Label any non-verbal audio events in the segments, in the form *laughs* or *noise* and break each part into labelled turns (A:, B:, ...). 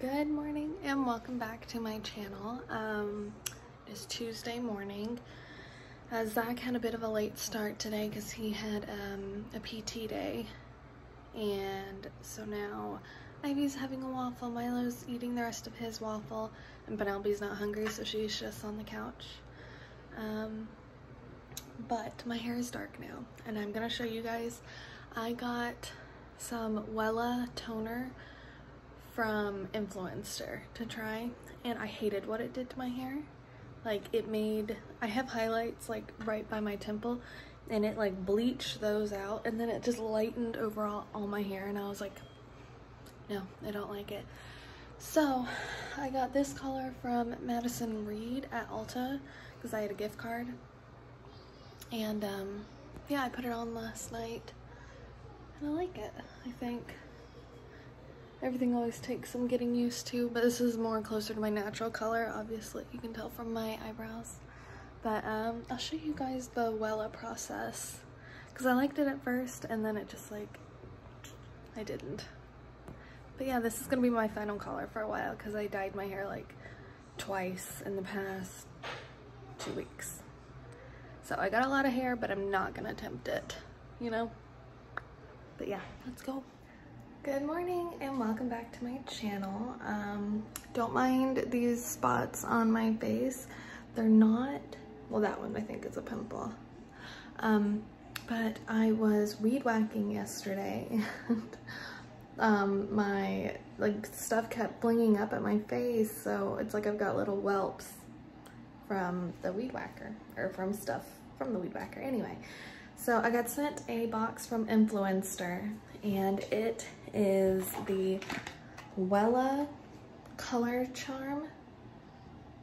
A: Good morning and welcome back to my channel. Um, it's Tuesday morning. Uh, Zach had a bit of a late start today because he had um, a PT day and so now Ivy's having a waffle, Milo's eating the rest of his waffle, and Penelope's not hungry so she's just on the couch. Um, but my hair is dark now and I'm gonna show you guys. I got some Wella toner from Influenster to try and I hated what it did to my hair. Like it made, I have highlights like right by my temple and it like bleached those out and then it just lightened overall all my hair and I was like, no, I don't like it. So I got this color from Madison Reed at Ulta because I had a gift card. And um, yeah, I put it on last night and I like it, I think. Everything always takes some getting used to, but this is more closer to my natural color, obviously. You can tell from my eyebrows. But um, I'll show you guys the Wella process. Because I liked it at first, and then it just like, I didn't. But yeah, this is going to be my final color for a while, because I dyed my hair like twice in the past two weeks. So I got a lot of hair, but I'm not going to attempt it, you know? But yeah, let's go. Good morning and welcome back to my channel. Um, don't mind these spots on my face. They're not, well that one I think is a pimple. Um, but I was weed whacking yesterday *laughs* and um, my like stuff kept blinging up at my face so it's like I've got little whelps from the weed whacker or from stuff from the weed whacker anyway. So I got sent a box from Influenster and it is the Wella Color Charm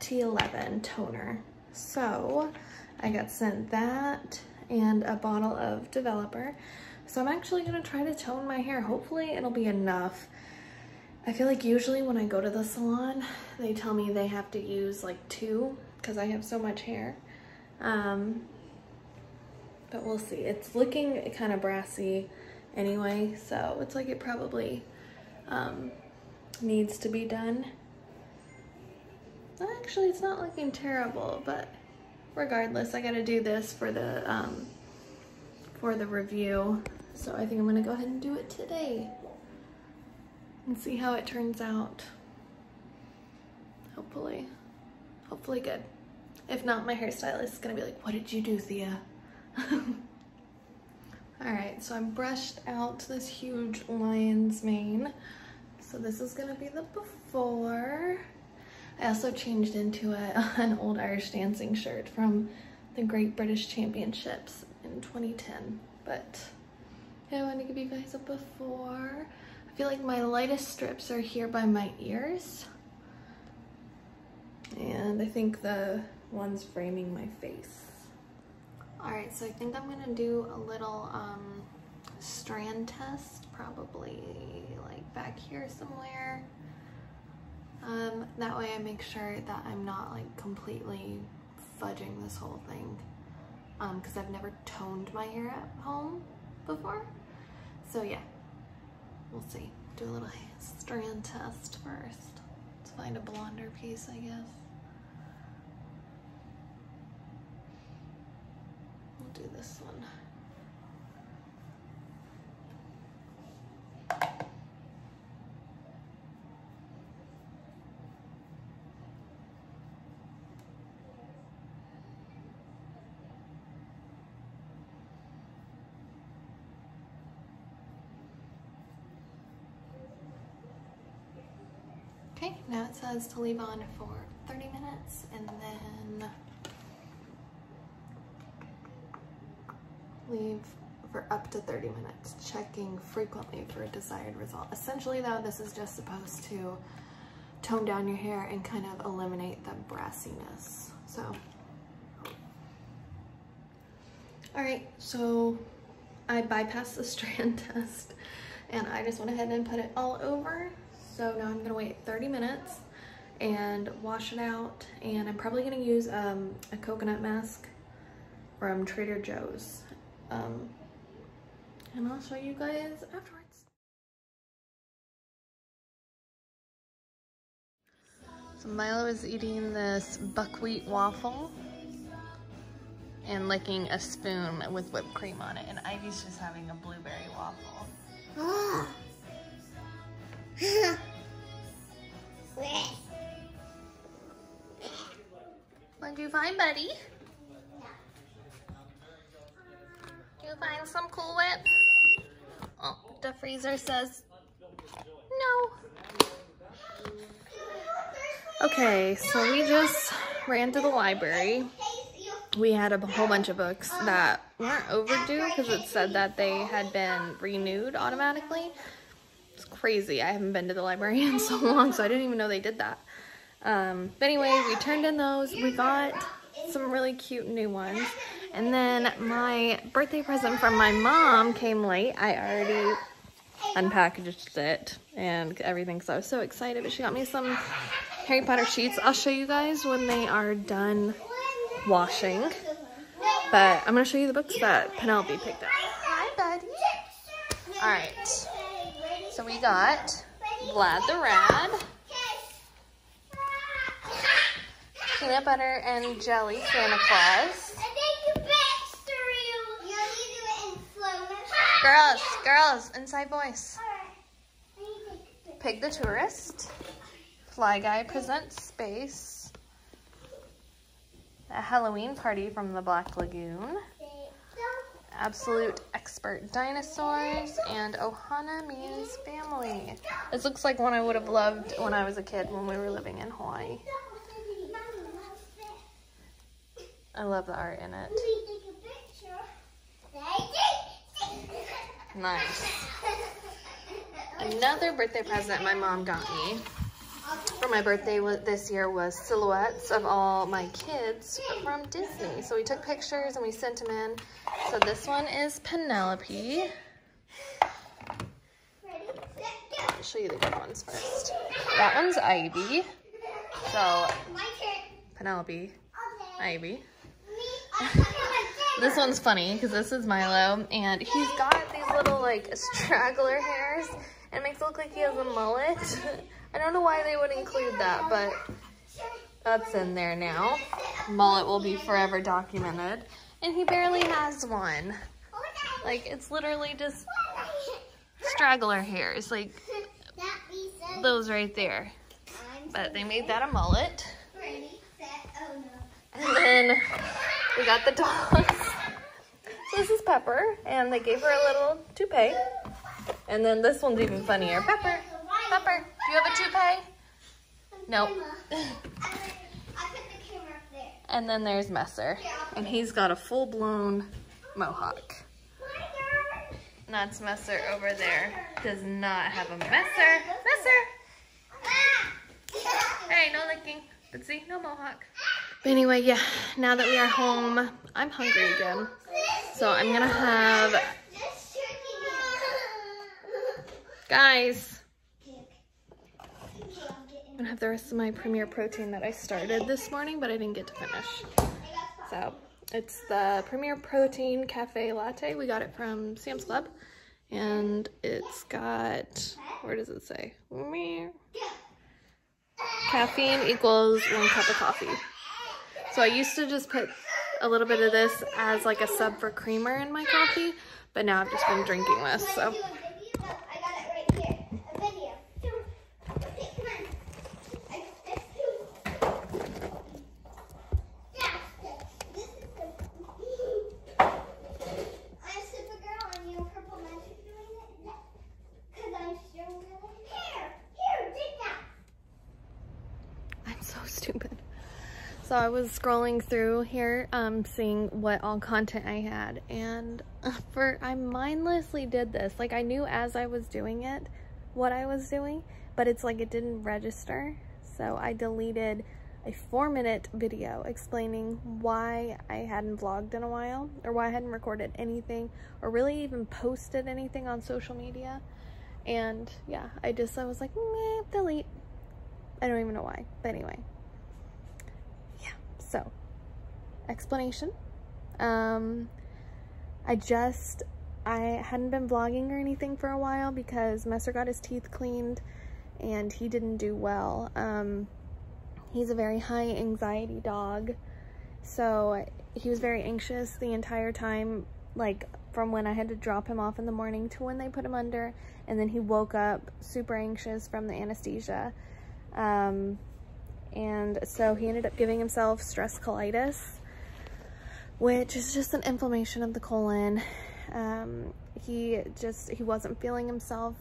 A: T11 toner. So I got sent that and a bottle of developer. So I'm actually gonna try to tone my hair. Hopefully it'll be enough. I feel like usually when I go to the salon, they tell me they have to use like two because I have so much hair. Um, but we'll see. It's looking kind of brassy anyway, so it's like it probably um, needs to be done. Actually, it's not looking terrible, but regardless, I gotta do this for the um, for the review. So I think I'm gonna go ahead and do it today and see how it turns out. Hopefully, hopefully good. If not, my hairstylist is gonna be like, what did you do, Thea? *laughs* All right, so I brushed out this huge lion's mane. So this is gonna be the before. I also changed into a, *laughs* an old Irish dancing shirt from the Great British Championships in 2010. But I want to give you guys a before. I feel like my lightest strips are here by my ears. And I think the ones framing my face. All right, so I think I'm gonna do a little um, strand test, probably like back here somewhere. Um, that way I make sure that I'm not like completely fudging this whole thing because um, I've never toned my hair at home before. So yeah, we'll see. Do a little strand test first. Let's find a blonder piece, I guess. Do this one. Okay, now it says to leave on for 30 minutes and then leave for up to 30 minutes, checking frequently for a desired result. Essentially though, this is just supposed to tone down your hair and kind of eliminate the brassiness. So, all right, so I bypassed the *laughs* strand test and I just went ahead and put it all over. So now I'm gonna wait 30 minutes and wash it out. And I'm probably gonna use um, a coconut mask from Trader Joe's. Um, and I'll show you guys afterwards. So Milo is eating this buckwheat waffle and licking a spoon with whipped cream on it. And Ivy's just having a blueberry waffle. *gasps* What'd you find, buddy? You find some Cool Whip? Oh, the freezer says no. Okay, so we just ran to the library. We had a whole bunch of books that weren't overdue because it said that they had been renewed automatically. It's crazy. I haven't been to the library *laughs* in so long, so I didn't even know they did that. Um, but anyway, we turned in those. We got some really cute new ones. And then my birthday present from my mom came late. I already unpackaged it and everything, so I was so excited. But she got me some Harry Potter sheets. I'll show you guys when they are done washing. But I'm going to show you the books that Penelope picked up. Hi, buddy. All right. So we got Vlad the Rad. Peanut butter and jelly Santa Claus. Girls, girls, inside voice. Pig the Tourist. Fly Guy Presents Space. A Halloween Party from the Black Lagoon. Absolute Expert Dinosaurs. And Ohana Means Family. This looks like one I would have loved when I was a kid when we were living in Hawaii. I love the art in it. Nice. Another birthday present my mom got me for my birthday this year was silhouettes of all my kids from Disney. So we took pictures and we sent them in. So this one is Penelope. I'll show you the good ones first. That one's Ivy. So Penelope, Ivy. *laughs* this one's funny because this is Milo and he's got little like straggler hairs and makes it look like he has a mullet. *laughs* I don't know why they would include that, but that's in there now. Mullet will be forever documented. And he barely has one. Like, it's literally just straggler hairs, like those right there. But they made that a mullet. And then we got the dogs. This is Pepper, and they gave her a little toupee. And then this one's even funnier. Pepper, Pepper, do you have a toupee? Nope. and then there's Messer, and he's got a full-blown mohawk. And that's Messer over there. Does not have a Messer. Messer! Hey, no licking. But see, no mohawk. But anyway, yeah, now that we are home, I'm hungry again. So I'm gonna have, guys, I'm gonna have the rest of my Premier Protein that I started this morning, but I didn't get to finish. So it's the Premier Protein Cafe Latte. We got it from Sam's Club. And it's got, where does it say? Caffeine equals one cup of coffee. So I used to just put a little bit of this as like a sub for creamer in my coffee, but now I've just been drinking this, so. So I was scrolling through here, um, seeing what all content I had, and for I mindlessly did this. Like I knew as I was doing it what I was doing, but it's like it didn't register. So I deleted a four minute video explaining why I hadn't vlogged in a while, or why I hadn't recorded anything, or really even posted anything on social media. And yeah, I just, I was like, delete. I don't even know why, but anyway. So, explanation. Um, I just, I hadn't been vlogging or anything for a while because Messer got his teeth cleaned and he didn't do well. Um, he's a very high anxiety dog. So he was very anxious the entire time, like from when I had to drop him off in the morning to when they put him under. And then he woke up super anxious from the anesthesia. Um, and so he ended up giving himself stress colitis, which is just an inflammation of the colon. Um, he just, he wasn't feeling himself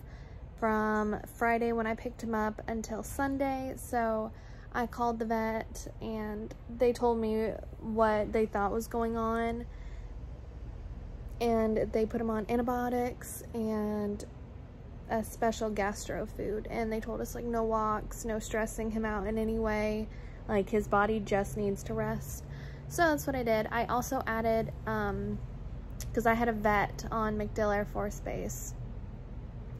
A: from Friday when I picked him up until Sunday. So I called the vet and they told me what they thought was going on. And they put him on antibiotics and a special gastro food. And they told us like no walks, no stressing him out in any way. Like his body just needs to rest. So that's what I did. I also added, um, because I had a vet on MacDill Air Force Base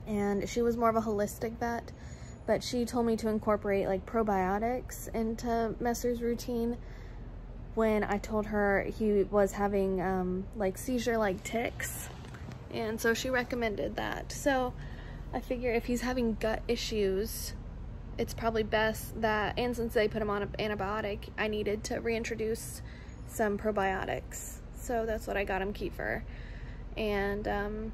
A: and she was more of a holistic vet, but she told me to incorporate like probiotics into Messer's routine when I told her he was having um, like seizure-like tics. And so she recommended that. So I figure if he's having gut issues, it's probably best that, and since they put him on an antibiotic, I needed to reintroduce some probiotics. So that's what I got him kefir. And um,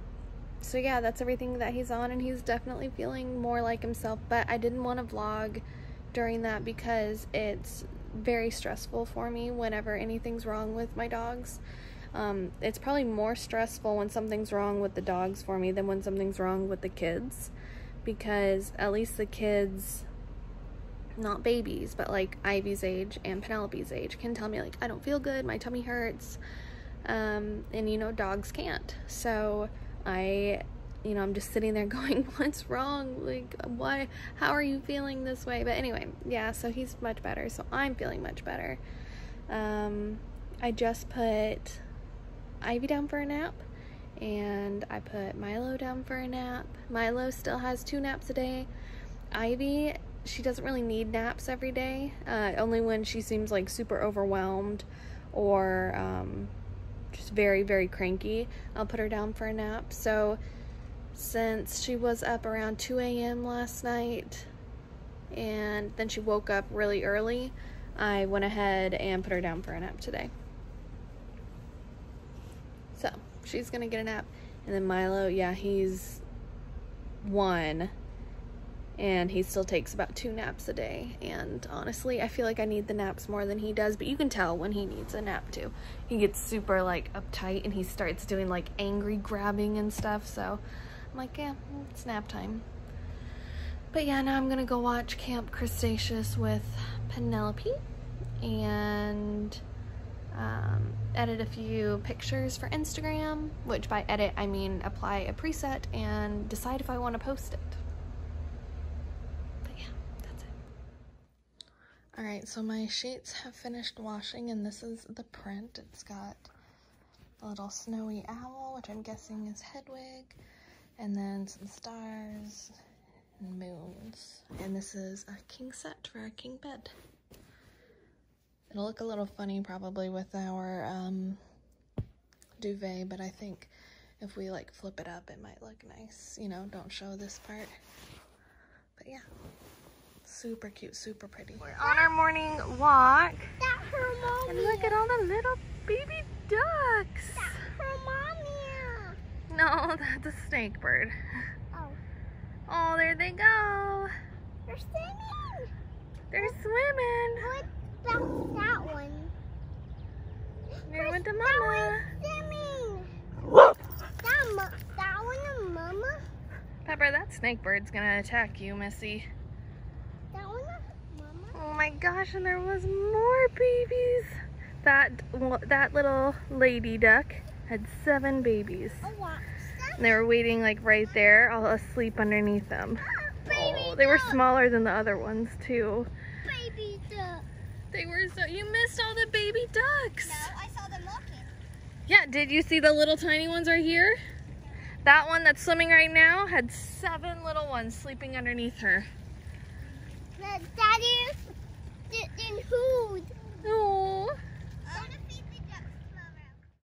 A: so yeah, that's everything that he's on and he's definitely feeling more like himself. But I didn't want to vlog during that because it's very stressful for me whenever anything's wrong with my dogs. Um, it's probably more stressful when something's wrong with the dogs for me than when something's wrong with the kids because at least the kids not babies but like Ivy's age and Penelope's age can tell me like I don't feel good my tummy hurts um, and you know dogs can't so I, you know, I'm just sitting there *laughs* going, what's wrong? Like, why, how are you feeling this way? But anyway, yeah, so he's much better. So I'm feeling much better. Um, I just put Ivy down for a nap and I put Milo down for a nap. Milo still has two naps a day. Ivy, she doesn't really need naps every day, uh, only when she seems like super overwhelmed or, um, just very, very cranky, I'll put her down for a nap. So since she was up around 2 a.m. last night and then she woke up really early, I went ahead and put her down for a nap today. So she's gonna get a nap. And then Milo, yeah, he's one. And he still takes about two naps a day. And honestly I feel like I need the naps more than he does. But you can tell when he needs a nap too. He gets super like uptight and he starts doing like angry grabbing and stuff. So I'm like yeah it's nap time. But yeah now I'm gonna go watch Camp Cretaceous with Penelope. And um, edit a few pictures for Instagram which by edit I mean apply a preset and decide if I want to post it But yeah, that's it. Alright, so my sheets have finished washing and this is the print. It's got a little snowy owl, which I'm guessing is Hedwig, and then some stars and moons. And this is a king set for a king bed. It'll look a little funny probably with our um, duvet, but I think if we like flip it up, it might look nice. You know, don't show this part. But yeah. Super cute, super pretty. We're on our morning walk.
B: That's her mommy.
A: And look at all the little baby ducks.
B: That's her mommy.
A: No, *laughs* that's a snake bird.
B: Oh.
A: Oh, there they go.
B: They're swimming.
A: They're swimming.
B: What that one?
A: Went the mama.
B: That. That, that one mama?
A: Pepper, that snake bird's gonna attack you, Missy. That one, mama. Oh my gosh, and there was more babies. That that little lady duck had seven babies.
B: Oh,
A: and they were waiting like right there, all asleep underneath them. Oh, they were smaller than the other ones too. They were so, you missed all the baby ducks.
B: No, I saw them walking.
A: Yeah, did you see the little tiny ones right here? That one that's swimming right now had seven little ones sleeping underneath her.
B: Daddy, then who?
A: Oh.